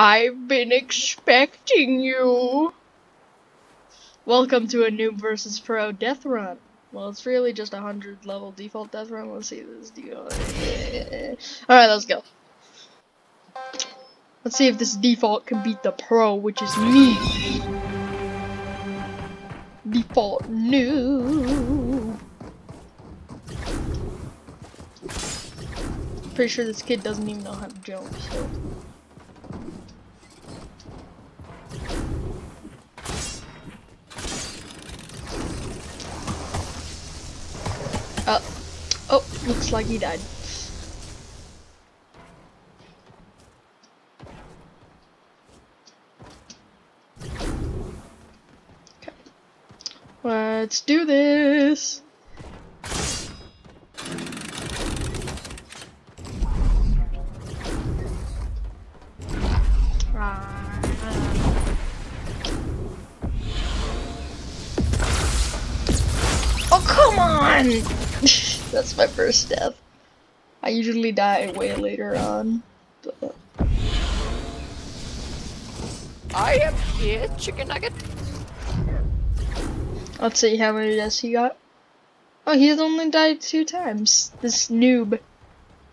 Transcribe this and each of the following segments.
I've been expecting you. Welcome to a noob versus pro death run. Well, it's really just a hundred level default death run. Let's see this deal. Alright, let's go. Let's see if this default can beat the pro, which is me. Default noob. Pretty sure this kid doesn't even know how to jump, so. Oh, looks like he died. Okay. Let's do this. Oh, come on! My first death. I usually die way later on. But... I am here, chicken nugget. Let's see how many deaths he got. Oh, he's only died two times. This noob.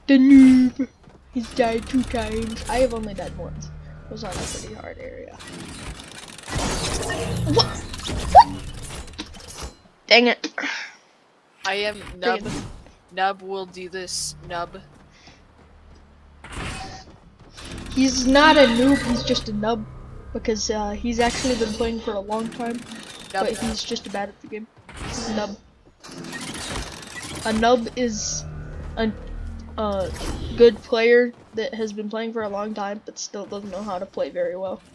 The noob. He's died two times. I have only died once. It was on a pretty hard area. What? What? Dang it. I am Dang nub. Will do this. Nub. He's not a noob, he's just a nub. Because uh, he's actually been playing for a long time. Nub. But he's just bad at the game. He's a nub. A nub is a good player that has been playing for a long time, but still doesn't know how to play very well.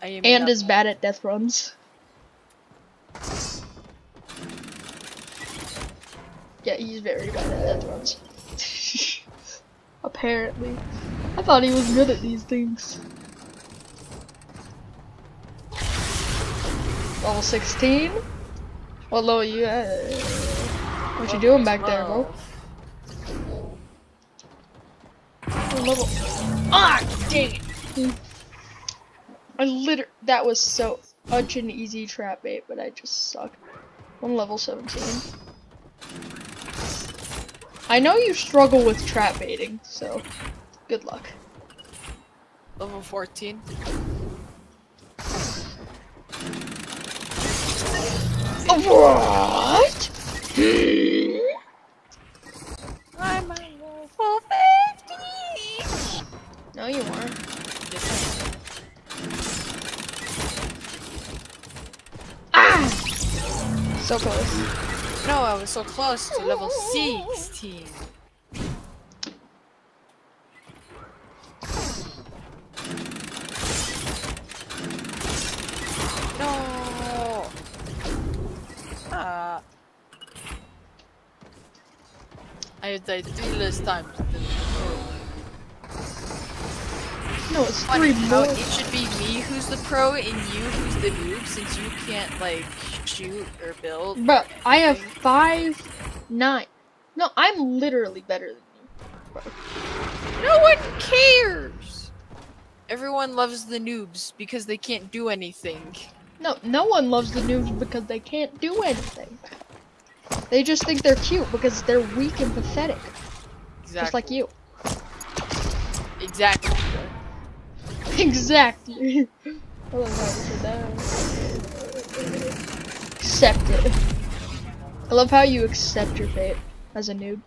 And is bad at death runs. Yeah, he's very bad at death runs. Apparently. I thought he was good at these things. Level 16? What level you at? What you doing back there, bro? Level? Ah, dang it! I liter- that was so such an easy trap bait, but I just suck. I'm level 17. I know you struggle with trap baiting, so good luck. Level 14. What? No, I was so close to level 16. No. Ah. I died three less times than No, it's three more. it should be me who's the pro and you who's the noob since you can't like shoot or build. Bro, I have five, nine. No, I'm literally better than you. No one cares. Everyone loves the noobs because they can't do anything. No, no one loves the noobs because they can't do anything. They just think they're cute because they're weak and pathetic, Exactly. just like you. Exactly. Exactly. Oh, I love how you said that. Accept it. I love how you accept your fate as a noob.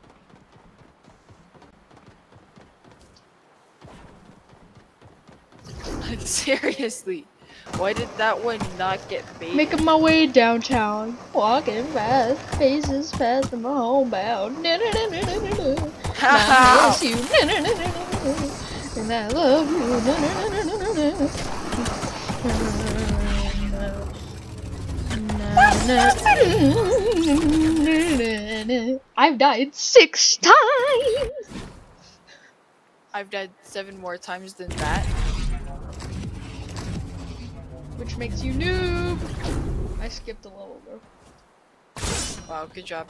Seriously. Why did that one not get baited? Making my way downtown, walking fast, faces fast, I'm homebound. I miss you. And I love you. I've died six times. I've died seven more times than that. Which makes you noob. I skipped a level, bro. Wow, good job.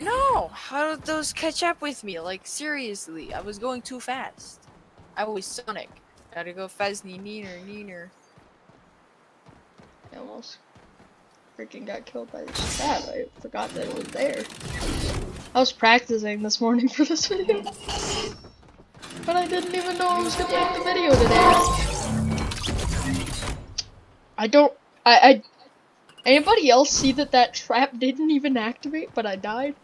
No, how did those catch up with me? Like seriously, I was going too fast. I was Sonic. Gotta go fast, neener, neener. I almost freaking got killed by this trap. I forgot that it was there. I was practicing this morning for this video. But I didn't even know I was gonna make the video today. I don't. I. I anybody else see that that trap didn't even activate, but I died?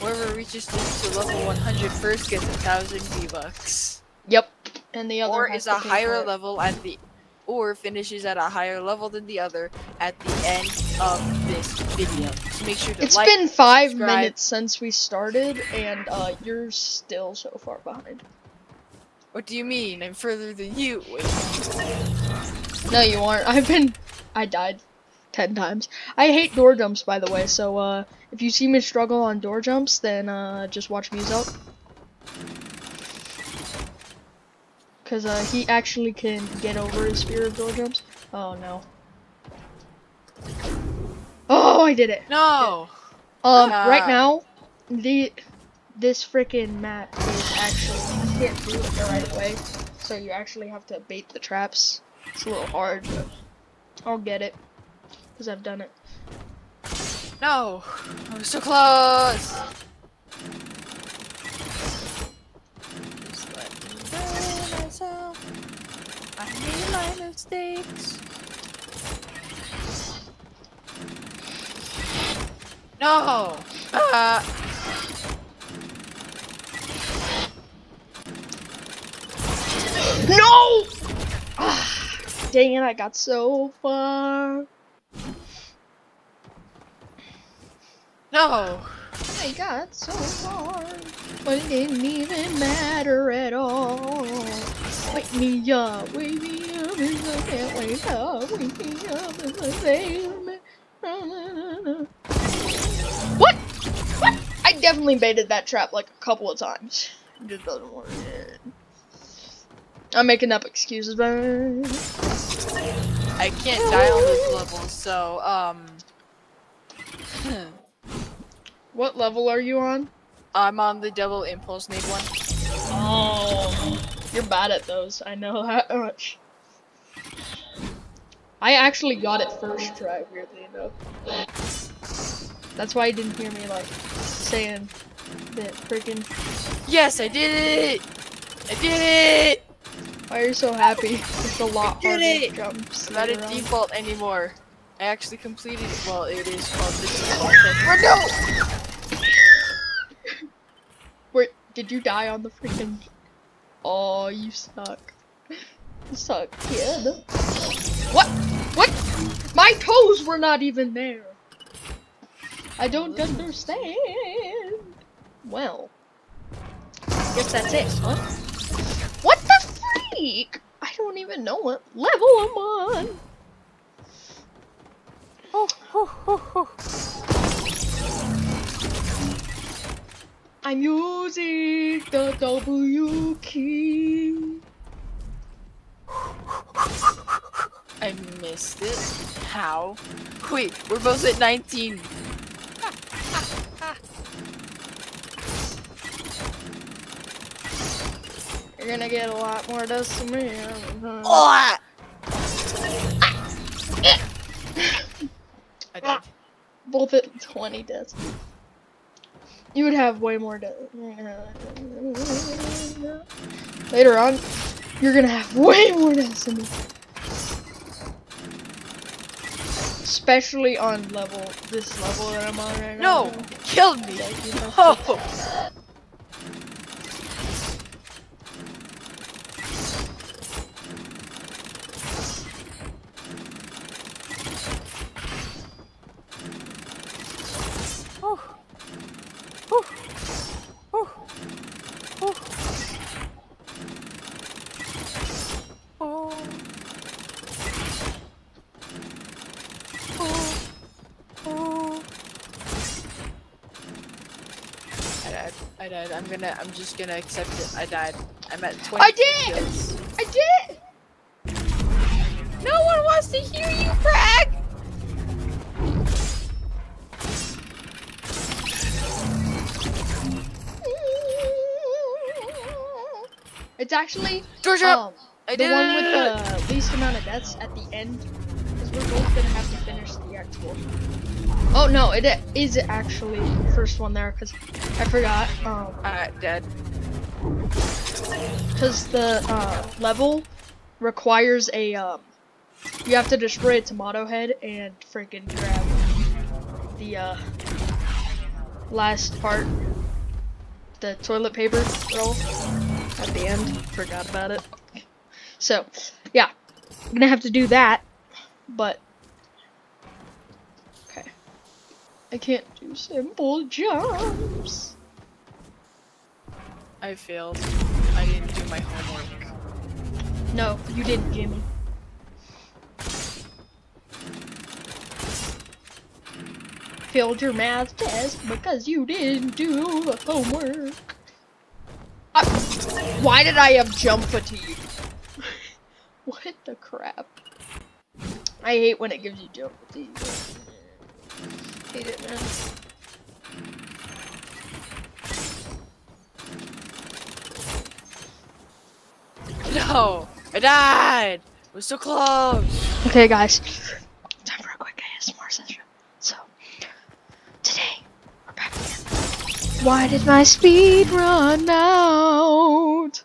Whoever reaches this to level 100 first gets a thousand V-Bucks. Yep. And the other Or is a higher level at the or finishes at a higher level than the other at the end of this video. So make sure to It's like, been five subscribe. minutes since we started, and uh, you're still so far behind. What do you mean? I'm further than you. Wait. No, you aren't. I've been. I died ten times. I hate door jumps, by the way. So uh, if you see me struggle on door jumps, then uh, just watch Muse Cause uh, he actually can get over his fear of door jumps. Oh no. Oh, I did it. No. Um, Ah. right now, the this freaking map is actually you can't do it the right way, so you actually have to bait the traps. It's a little hard, but I'll get it because I've done it. No. I was so close. Just let me know myself. I made my mistakes. No. Uh, No! Ah, dang it! I got so far. no. I got so far, but it didn't even matter at all. Wake me up, wake me up, and I can't wake up. Wake me up, and I say, What? What? I definitely baited that trap like a couple of times. It just doesn't work. I'm making up excuses, but I can't die on this level, so, um. what level are you on? I'm on the double impulse Need one. Oh, you're bad at those. I know that much. I actually got it first try, weirdly enough. That's why you didn't hear me like saying that freaking. Yes, I did it! I did it! Why are you so happy? It's a lot did harder it! to jump. I'm not a default anymore. I actually completed it. Well, it is called default. test. no! Wait, did you die on the freaking? Oh, you suck. You suck, kid. What? What? My toes were not even there. I don't understand. Well, guess that's it, huh? What the freak? I don't even know what level I'm on. Oh, oh, oh, oh. I'm using the W key. I missed it. How? Wait, we're both at 19. You're gonna get a lot more dust than me. Oh! I died. Both at 20 deaths. You would have way more. Later on, you're gonna have way more deaths than me. Especially on level, this level that I'm on right now. No! Killed me! Like, you know! Oh. Ooh. Ooh. I died. I died. I'm gonna. I'm just gonna accept it. I died. I'm at 20. I did. Kills. I did. No one wants to hear you frag. It's actually Georgia. Um, I the one with the least amount of deaths at the end, because we're both gonna have to Oh no, it is actually the first one there because I forgot. Um, Uh, dead. because the uh, level requires a um, you have to destroy a tomato head and freaking grab the uh, last part, the toilet paper roll at the end. Forgot about it. So, yeah, I'm gonna have to do that, but okay, I can't do simple jumps. I failed. I didn't do my homework. No, you didn't, Jimmy. Failed your math test because you didn't do the homework. Uh, why did I have jump fatigue? what the crap? I hate when it gives you jump fatigue. Hate it, man. No! I died! It was so close! Okay, guys. Time for a quick ASMR session. So, today, we're back again. Why did my speed run out?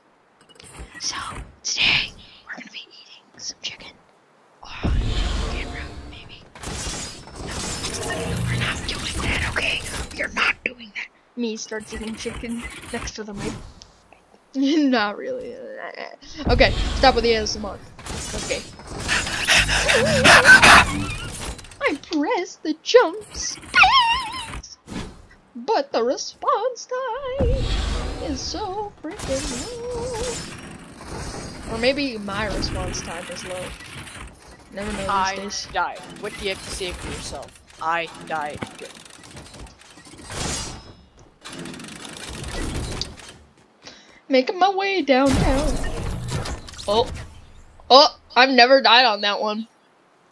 Me starts eating chicken next to the mic. not really. Okay, stop with the ASMR. Okay. I pressed the jump space, but the response time is so freaking low. Or maybe my response time is low. Never know these I days. died. What do you have to say for yourself? I died. Good. Making my way downtown. Oh, oh! I've never died on that one.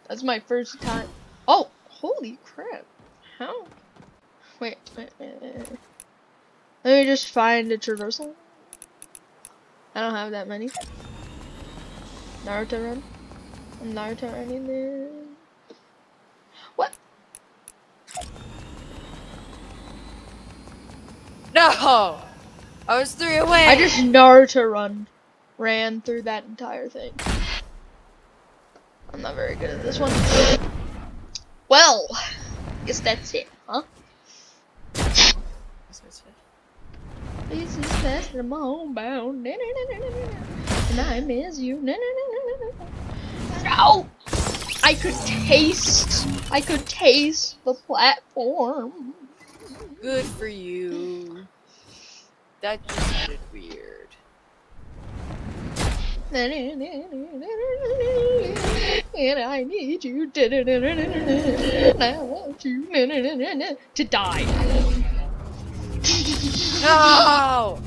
That's my first time. Oh, holy crap! How? Wait, wait, wait. Let me just find a traversal. I don't have that many. Naruto run. Naruto running this. What? No! I was three away! I just Naruto run. Ran through that entire thing. I'm not very good at this one. Well, guess that's it, huh? This is fast and I'm na, na. And I miss you. No! I could taste. I could taste the platform. Good for you. That just sounded weird. And I need you. And I want you to die. No!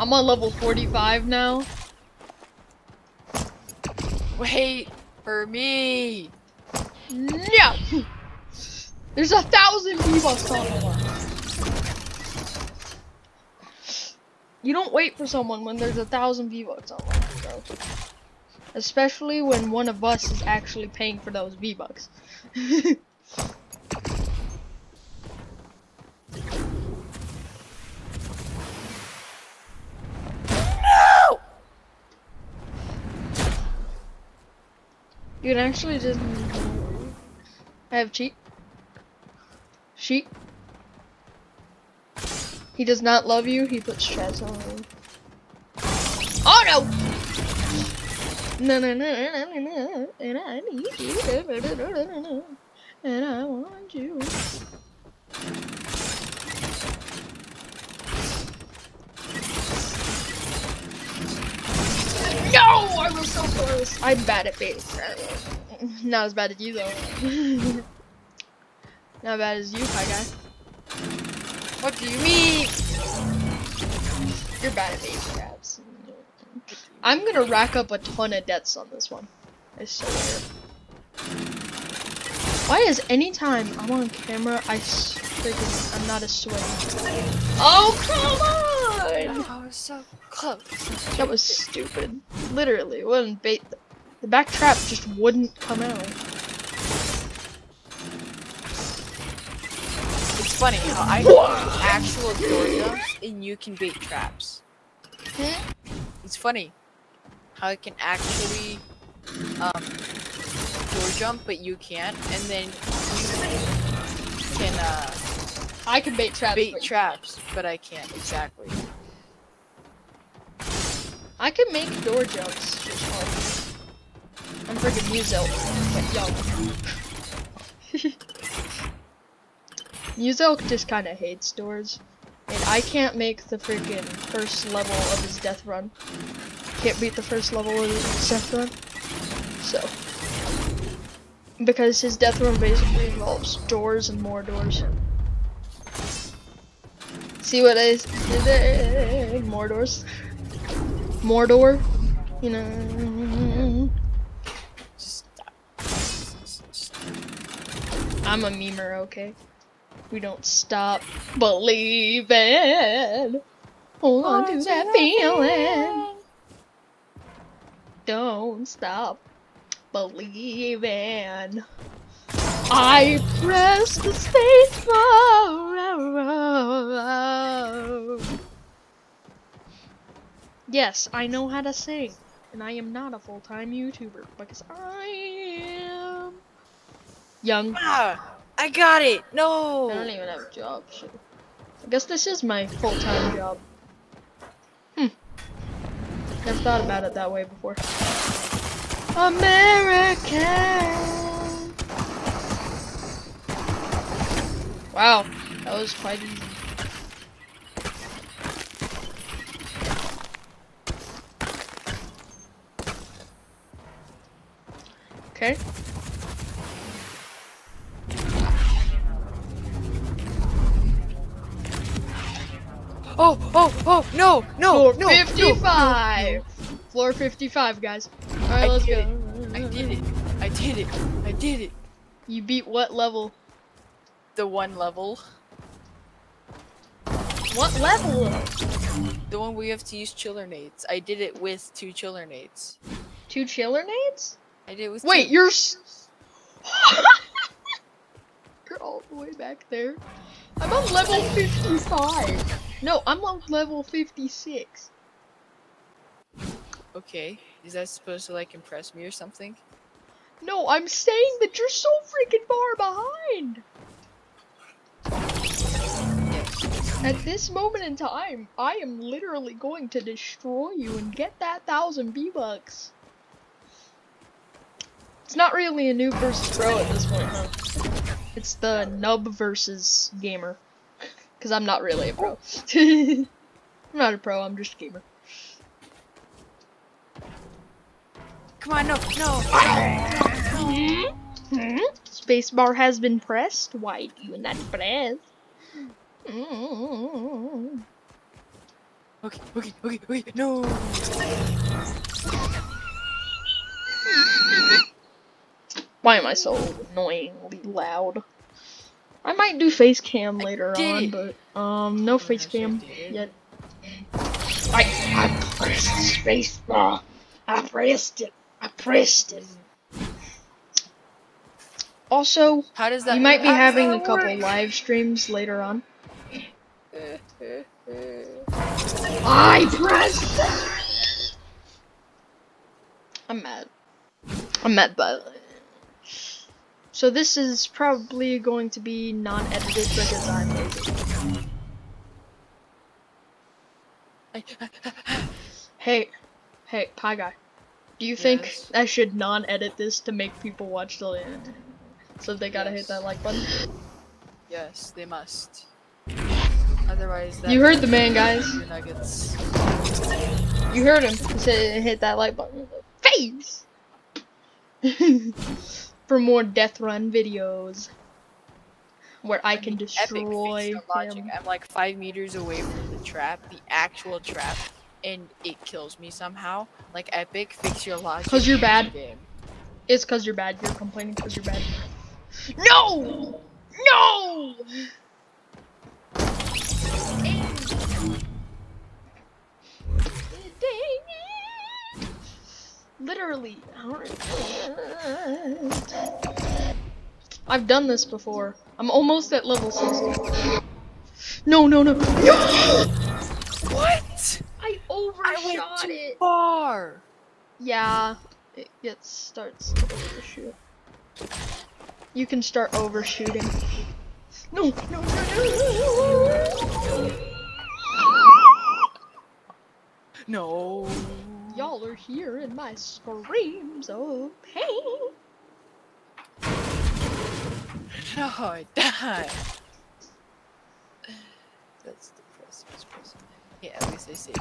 I'm on level 45 now. Wait for me! No! There's a thousand V-Bucks on the line. You don't wait for someone when there's a thousand V-Bucks on line, bro. Especially when one of us is actually paying for those V-Bucks. No! You can actually just. I have cheat. Sheep. He does not love you. He puts stress on you. Oh no! No no no no no no. And I need you. And I want you. No! I was so close. I'm bad at baiting. Not as bad as you though. Not bad as you, hi guy. What do you mean? You're bad at baiting traps. I'm gonna rack up a ton of deaths on this one. I swear. Why is anytime I'm on camera, I freaking I'm not a sweaty? Oh come on! Oh, was so close. That was stupid. Literally, it wouldn't bait. The, the back trap just wouldn't come out. Funny how I can actual door jumps and you can bait traps. It's funny how I can actually um, door jump, but you can't, and then you can uh, I can bait traps. bait but traps, but I can't exactly. I can make door jumps. I'm freaking Muzel, but young. Muzel just kind of hates doors, and I can't make the freaking first level of his death run. Can't beat the first level of his death run. So, because his death run basically involves doors and more doors. See what I said? More doors. More door. you know. Just stop. I'm a memer, okay? We don't stop believing. Hold on to that feeling. Don't stop believing. I press the space bar. Yes, I know how to sing, and I am not a full-time YouTuber because I am young. Ah, I got it. No! I don't even have a job. So I guess this is my full-time job. Hmm. Never thought about it that way before. American. Wow, that was quite easy. Okay. Oh, oh, oh, no, no, Floor no, no, no, 55. Floor 55, guys. All right, I let's did go. I did it. I did it. I did it. You beat what level? The one level. What level? The one we have to use chiller nades. I did it with two chiller nades. Two chiller nades? I did it with Wait, two. you're. S- you're all the way back there. I'm on level 55. No, I'm on level 56. Okay. Is that supposed to like impress me or something? No, I'm saying that you're so freaking far behind. At this moment in time, I am literally going to destroy you and get that thousand V-Bucks. It's not really a noob versus pro at this point, huh? It's the nub versus gamer. Because I'm not really a pro. I'm not a pro, I'm just a gamer. Come on, no, no. Hmm? Spacebar has been pressed? Why do you not press? Mm. Okay, okay, okay, okay, no. Why am I so annoyingly loud? I might do face cam later on, it. but um, no face cam yet. I I pressed the space bar. I pressed it. I pressed it. Also, How does that? you might be how having a couple work? live streams later on. I pressed it. I'm mad. I'm mad, but so this is probably going to be non-edited because I'm lazy. Hey, hey, pie guy. Do you think I should non-edit this to make people watch the end? So they gotta hit that like button. Yes, they must. Otherwise, that You heard the man, guys. Nuggets. You heard him. He said hit that like button. Face. For more death run videos, where I can destroy fixed the logic. him. I'm like five meters away from the trap, the actual trap, and it kills me somehow. Like Epic, fix your logic. Cause you're bad. game. It's cause you're bad. You're complaining cause you're bad. No! No! Literally. I've done this before. I'm almost at level 60. No, no, no. what? I overshot it. Far. Yeah, it gets starts to overshoot. You can start overshooting. No, no, no, no. No. Y'all are hearing my screams of pain. No, I died. That's depressing. That's depressing. Yeah, at least I saved.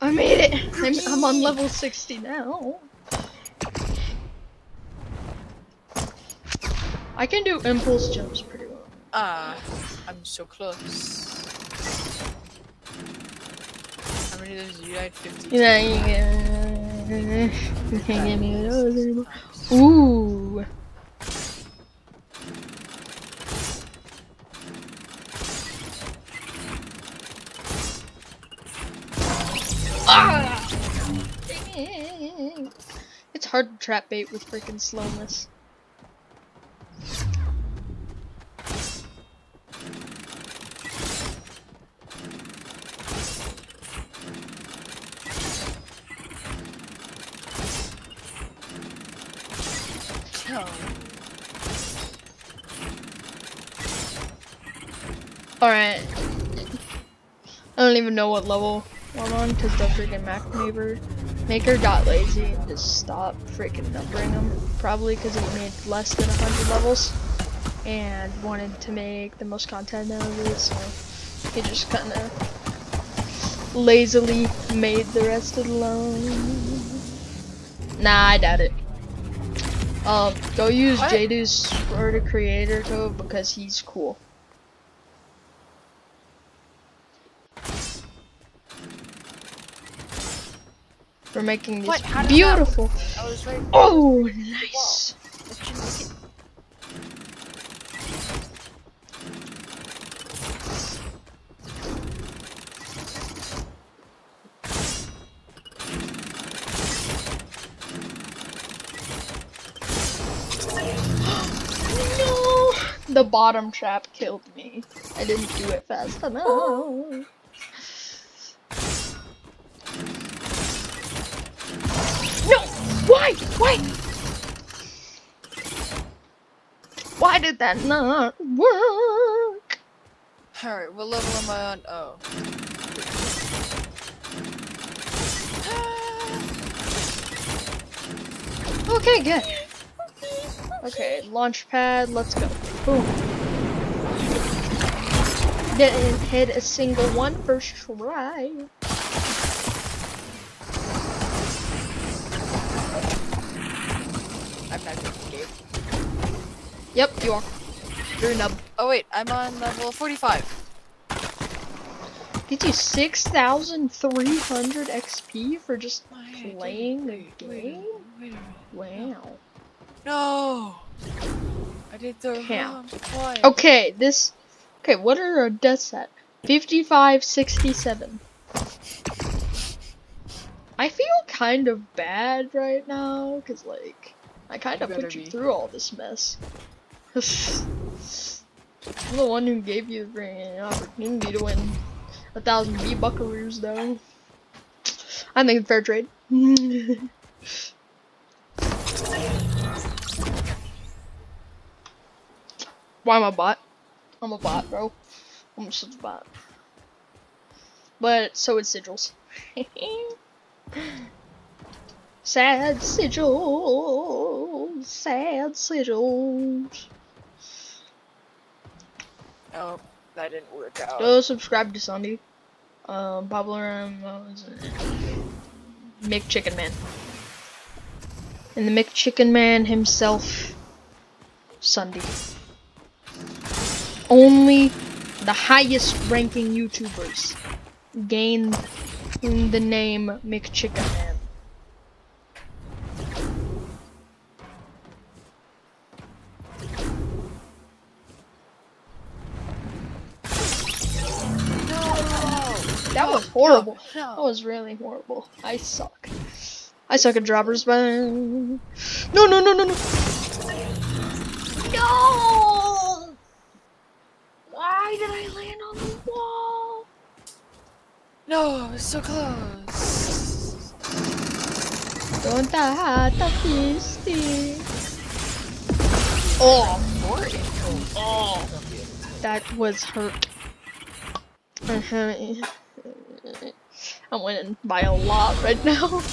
I made it. I'm, I'm on level 60 now. I can do impulse jumps pretty well. Ah, I'm so close. How many of those you died? 50. Yeah. You can't get me those anymore. Ooh. Hard to trap bait with freaking slowness. Alright. I don't even know what level I'm on because the freaking Mac maker, maker got lazy and just stopped freaking numbering them. Probably because he made less than 100 levels and wanted to make the most content out of it, so he just kind of lazily made the rest alone. Nah, I doubt it. Um, go use? Jadu's Florida creator code because he's cool. For making these What? How did that- beautiful. Right. Oh, nice. That should make it- No, the bottom trap killed me. I didn't do it fast enough. No! Why? Why? Why did that not work? Alright, what level am I on? Oh. Ah. Okay, good. Okay, launch pad, let's go. Boom. Didn't hit a single one first try. I'm not good at the game. Yep, you are. You're a nub. Oh wait, I'm on level 45. Gets you 6,300 XP for just Wait, playing the wait, wait, game? Wait. Wow. No! I did the Count. wrong one. Okay, this. Okay, what are our deaths at? 55, 67. I feel kind of bad right now, because, like, I kind of put you be. through all this mess. I'm the one who gave you the opportunity to win a thousand V buckaroos, though. I think it's fair trade. Why am I a bot? I'm a bot, bro. I'm such a bot. But so is sigils. sad sigils. Sad sigils. Oh, that didn't work out. Go subscribe to Sunday. Um, Pablo Ram, what was it? Mick Chicken Man. And the Mick Chicken Man himself, Sunday. only the highest ranking YouTubers gain the name. That was horrible. That was really horrible. I suck. I suck at droppers, but no, no, no, no, no. No! Why did I land on the wall? No, it's so close. Don't die, the fisty. Oh, oh, that was hurt. I'm winning by a lot right now.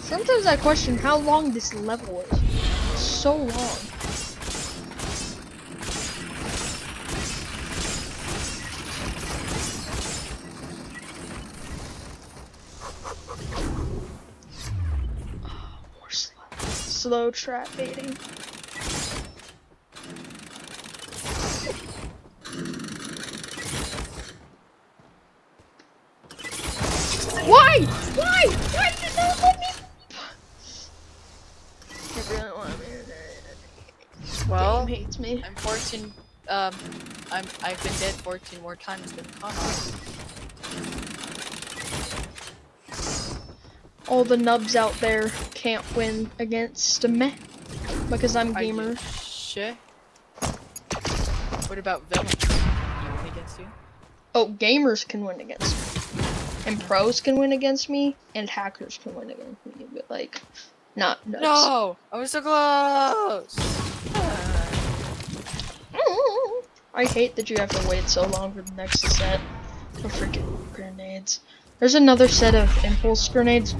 Sometimes I question how long this level is. It's so long. Oh, more slow, slow trap baiting. Why? Why? Why did that let me? It really want me to- Well, Game hates me. I'm 14. Um, I'm I've been dead 14 more times than Connor. All the nubs out there can't win against me because I'm gamer. Sure. What about villains? Can win against you? Oh, gamers can win against me, and pros can win against me, and hackers can win against me. But like, not nubs. No, I was so close. I hate that you have to wait so long for the next set of freaking grenades. There's another set of impulse grenades,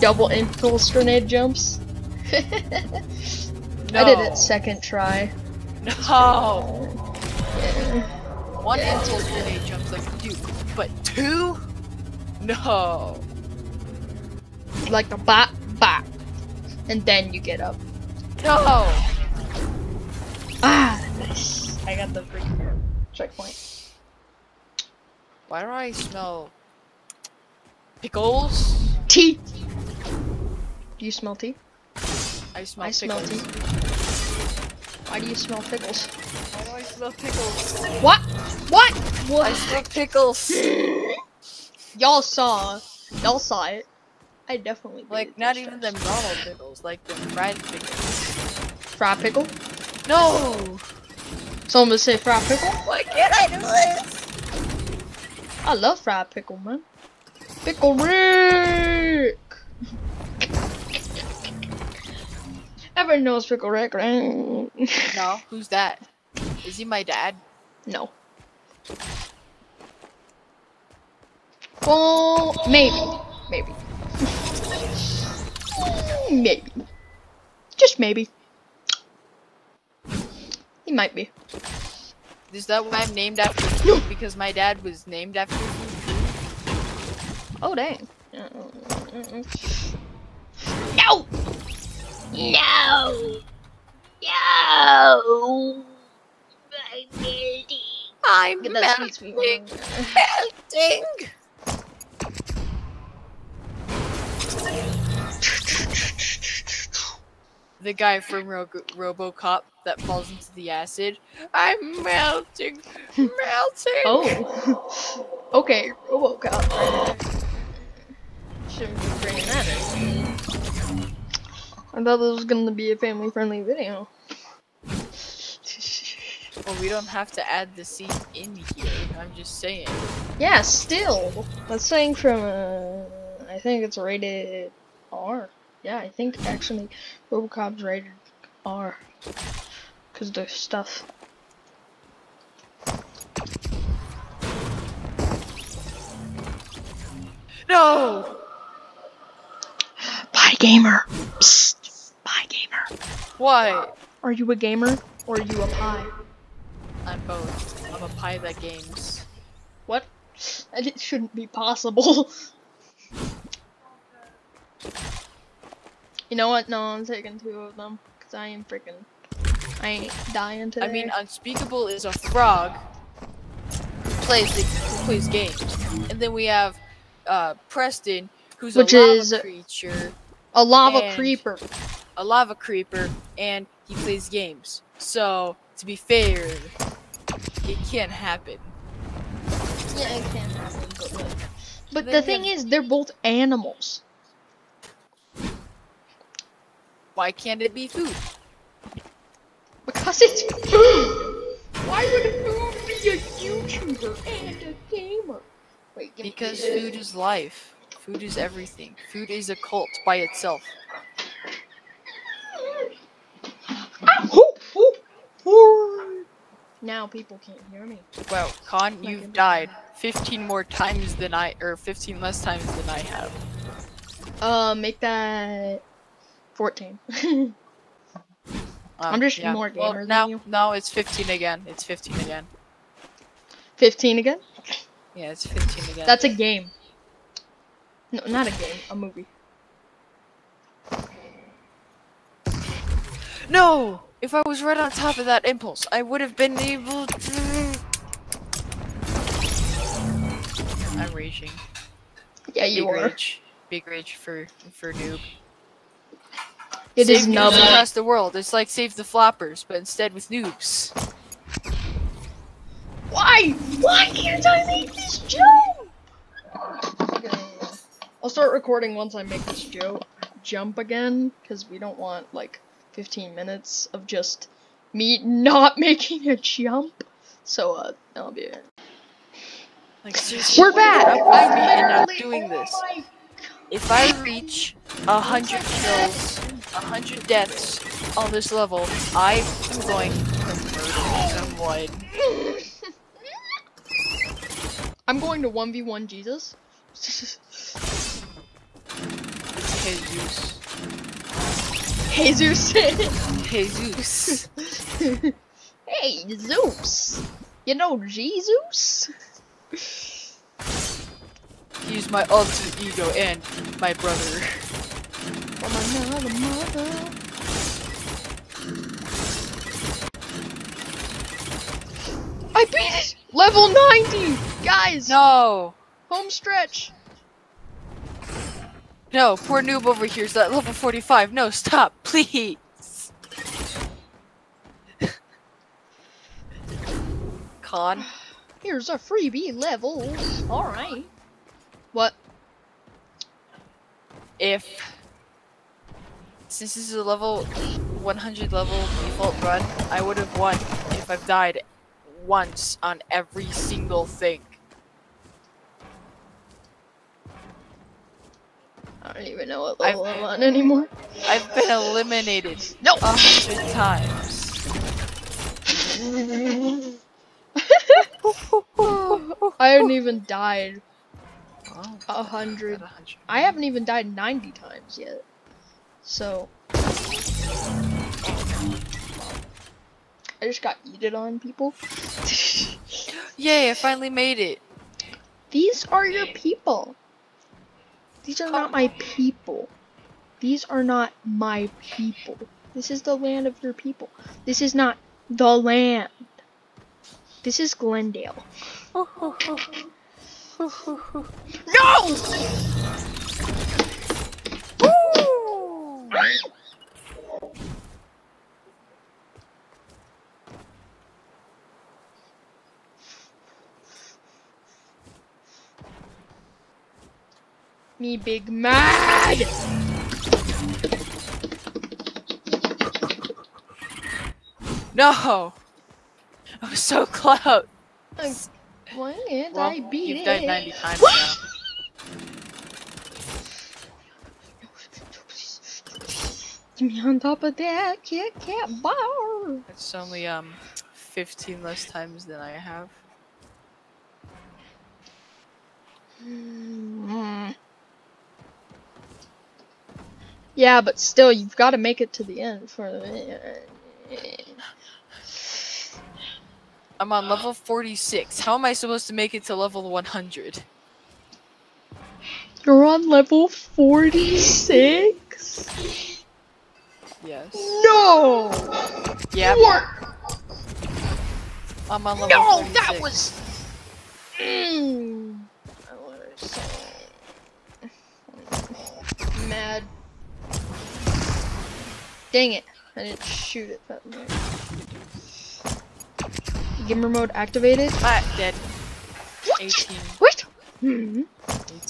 double impulse grenade jumps. I did it second try. No. Yeah. One Yeah. impulse grenade jumps like duke, but two? No. Like a bot, bot, and then you get up. No. Ah, nice. I got the freaking checkpoint. Why do I smell pickles? Tea. Do you smell tea? I smell I smell tea. Why do you smell pickles? Why do I smell pickles? What? What? What? I smell pickles. Y'all saw. Y'all saw it. I definitely like not even them normal pickles, like the fried pickles. fried pickle. No. Someone say fried pickle. Why can't I do this? I love fried pickle, man. Pickle Rick. Everyone knows Pickle Rick, right? No. Who's that? Is he my dad? no. Well, maybe, maybe, maybe, just maybe. He might be. Is that why I'm named after food? Because my dad was named after food. Oh dang. No! No! No! I'm sweet, sweet melting. melting. The guy from Ro- RoboCop that falls into the acid. I'm melting, melting. Oh. okay, RoboCop. Shouldn't be bringing that in. I thought this was gonna be a family-friendly video. Well, we don't have to add the scene in here. I'm just saying. Yeah, still. That's saying from, uh, I think it's rated R. Yeah, I think actually Robocop's rated R. Because there's stuff. No. Bye, gamer. Psst. Bye, gamer. What? Are you a gamer or are you a pie? I'm both. I'm a pie that games. What? And it shouldn't be possible. You know what? No, I'm taking two of them because I ain't freaking. I ain't dying today. I mean, Unspeakable is a frog who plays the, who plays games, and then we have uh, Preston, who's Which a lava is- creature, a lava creeper. a lava creeper, and he plays games. So to be fair, it can't happen. Yeah, it can happen, but like. But the thing is, they're both animals. Why can't it be food? Because it's food! Why would food be a YouTuber and a gamer? Wait, Because food is life. Food is everything. Food is a cult by itself. Now people can't hear me. Well, Con, you've died 15 more times than I, or 15 less times than I have. Uh, make that 14. Um, I'm just more well, gamer than now, you. No, it's 15 again. It's 15 again. 15 again? Yeah, it's 15 again. That's a game. No, not a game, a movie. No! If I was right on top of that impulse, I would have been able to. I'm raging. Yeah, you Big are. rage. Big rage for for noob. It Save is noobs nub. across the world. It's like save the floppers, but instead with noobs. Why? Why can't I make this jump? I'll start recording once I make this joke jump again, because we don't want like 15 minutes of just me not making a jump. So uh, that'll be it. Like seriously, We're back. I'm, be in not doing oh this. If I reach a hundred kills, a hundred deaths on this level, I'm going to murder someone. I'm going to 1v1 Jesus. Jesus. Jesus. Jesus. hey, Zeus. You know Jesus? He's my alter ego and my brother. From another mother. I beat it! Level 90! Guys! No! Home stretch! No, poor noob over here is at level 45. No, stop, please! Con, Here's a freebie level. Alright. What? if since this is a level 100 level deathrun, I would have won if I've died once on every single thing. I don't even know what level I'm on anymore. I've been eliminated No! a hundred times. I haven't even died a got hundred. a hundred. I haven't even died 90 times yet. So. I just got eaten on, people. Yay, I finally made it. These are your people. These are not my people. These are not my people. This is the land of your people. This is not the land. This is Glendale. No! Me big mad! No! I was so close. Why can't Well, I beat you've it? died 90 times now. On top of that Kit Kat bar. It's only um 15 less times than I have. Mm. Yeah, but still, you've got to make it to the end for the. I'm on level 46. How am I supposed to make it to level 100? You're on level 46? Yes. No! Yeah. What? I'm on level No, 36. that was. Mm. I was so mad. Dang it! I didn't shoot it that much. Gamer mode activated. Ah, dead. What? 18. What? Hmm. 18.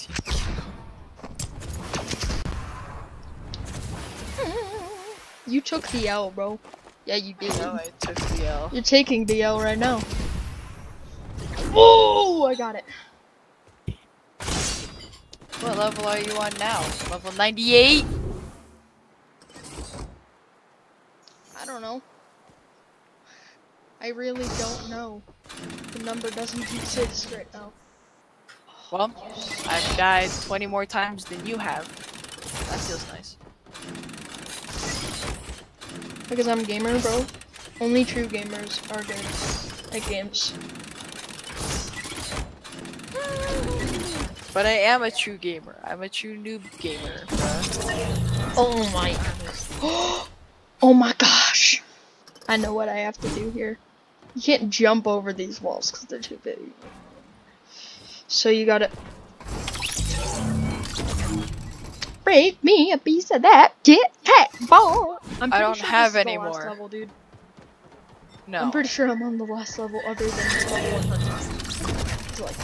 You took the L, bro. Yeah, you did. No, I took the L. You're taking the L right now. Oh, I got it. What level are you on now? Level 98? I don't know. I really don't know. The number doesn't exist right now. Well, I've died 20 more times than you have. That feels nice. Because I'm a gamer, bro. Only true gamers are good at games. But I am a true gamer. I'm a true noob gamer. bruh. Oh my. oh my gosh. I know what I have to do here. You can't jump over these walls because they're too big. So you gotta. Break me a piece of that Kit Kat ball. I'm I don't sure have this any more. level, dude. No. I'm pretty sure I'm on the last level other than level 100. Like.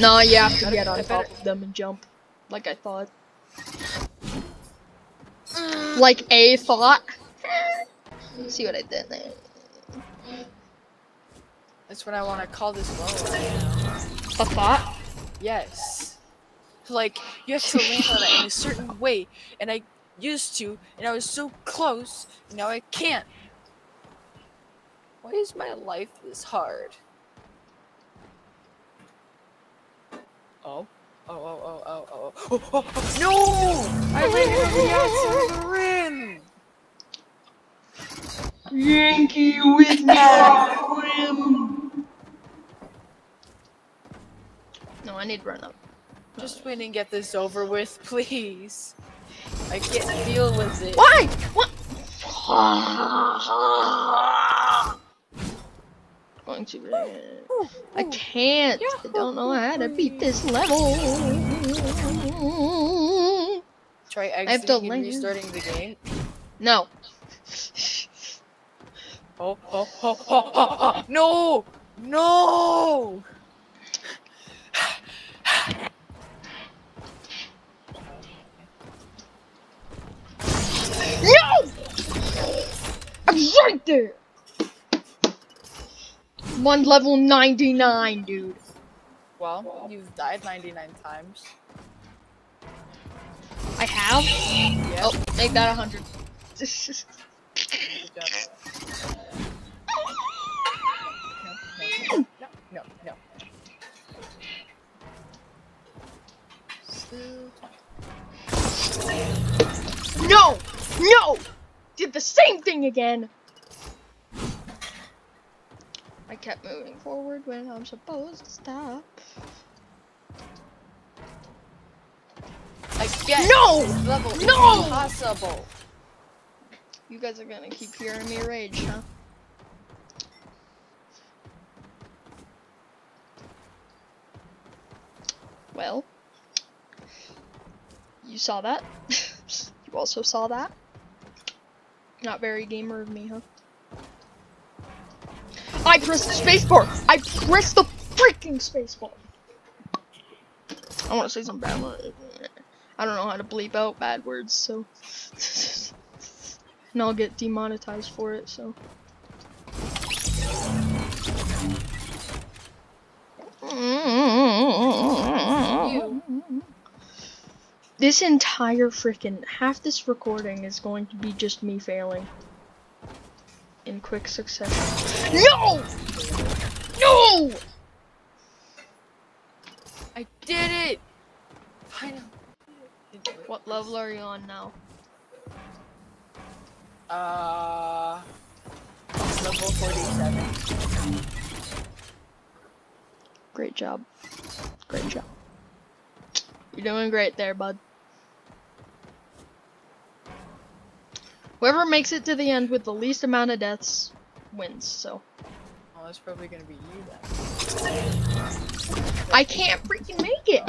no, you have to get on I top better- of them and jump. Like I thought. Like a thought. See what I did there. That's what I want to call this level right now. A thought? Yes. Like, you have to land on it in a certain way, and I used to, and I was so close, and now I can't. Why is my life this hard? Oh. Oh, oh, oh, oh, oh, oh, oh, oh, oh, oh. No! I landed on the outside of the rim! Yankee with me No, I need to run up. Just win and get this over with, please. I can't deal with it. Why? What? Going to. uh, I can't. I don't know how to beat this level. Try have to exiting and land. restarting the game. No. Oh, oh, oh, oh, oh, oh. No! No! No! I'm right there. One level 99, dude. Well, you've died 99 times. I have? Yeah. Oh, make that 100. Good. No, no, no. No! No! Did the same thing again! I kept moving forward when I'm supposed to stop. Again! No! Level No! impossible! You guys are gonna keep hearing me rage, huh? Well, you saw that. you also saw that. Not very gamer of me, huh? I pressed the spacebar. I pressed the freaking spacebar. I want to say some bad words. I don't know how to bleep out bad words, so. and I'll get demonetized for it, so. This entire freaking half this recording is going to be just me failing in quick succession. No! No! I did it! Finally. What level are you on now? Uh. Level 47. Great job. Great job. You're doing great there, bud. Whoever makes it to the end with the least amount of deaths wins, so. Oh, that's probably gonna be you then. I can't freaking make it!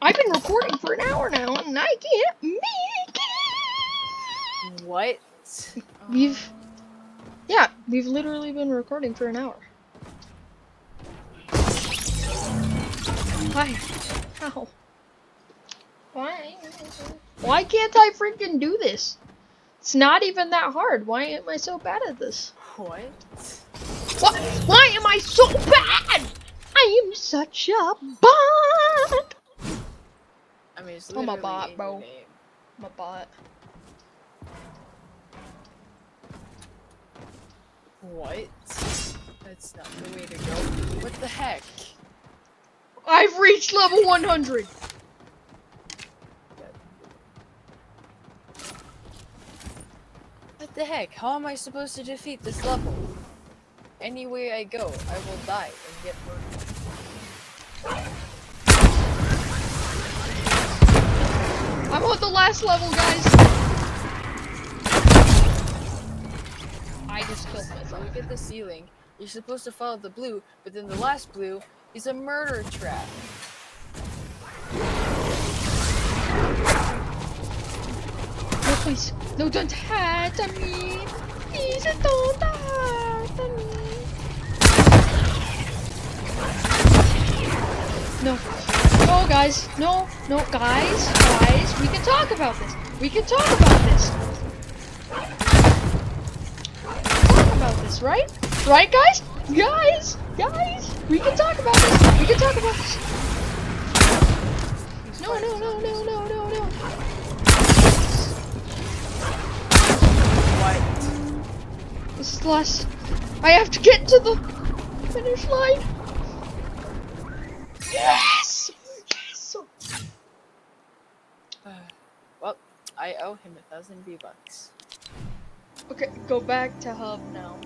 I've been recording for an hour now and I can't make it! What? We've. Yeah, we've literally been recording for an hour. Why? How? Why? Why can't I freaking do this? It's not even that hard. Why am I so bad at this? What? What? Why am I so bad? I am such a bot. I mean, it's I'm a bot, bro. I'm a bot. What? That's not the way to go. What the heck? I've reached level 100. The heck? How am I supposed to defeat this level? Any way I go, I will die and get murdered. I'm on the last level, guys. I just killed myself. look at the ceiling. You're supposed to follow the blue, but then the last blue is a murder trap. No, don't hurt me. Please don't hurt me. No. No, guys. No, no, guys. Guys, we can talk about this. We can talk about this. Talk about this, right? Right, guys? Guys! Guys! We can talk about this. We can talk about this. No, no, no, no, no, no, no. This is the last. I have to get to the finish line. Yes! Yes! Uh, well, I owe him a thousand V-Bucks. Okay, go back to hub now.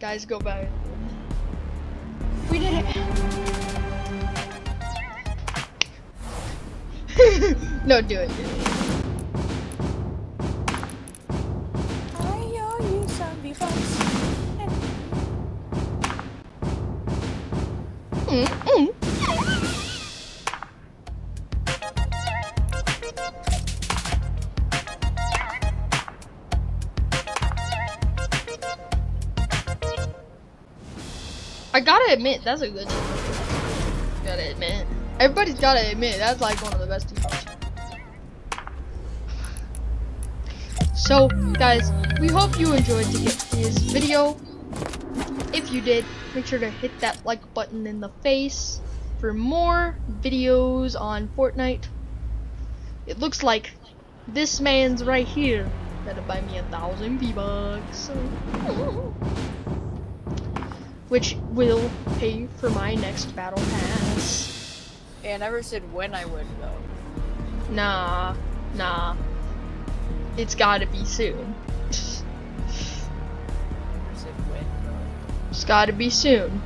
Guys, go back. We did it! no, do it. do it. I gotta admit, that's a good default. Gotta admit. Everybody's gotta admit, that's like one of the best defaults. So, guys, we hope you enjoyed this video. If you did, make sure to hit that like button in the face for more videos on Fortnite. It looks like this man's right here that'll buy me a thousand V-Bucks. Which will pay for my next battle pass. Hey, I never said when I would though. Nah, nah. It's gotta be soon. It's gotta be soon.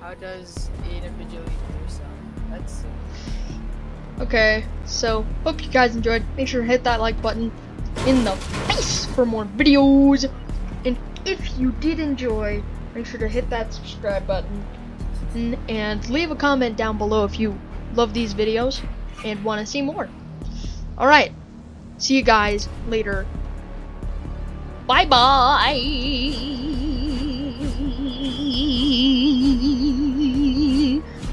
How does eight a bajillion years sound? That's Okay, so hope you guys enjoyed. Make sure to hit that like button in the face for more videos. And if you did enjoy, make sure to hit that subscribe button and leave a comment down below if you love these videos and want to see more. Alright, see you guys later. Bye bye.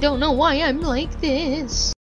Don't know why I'm like this.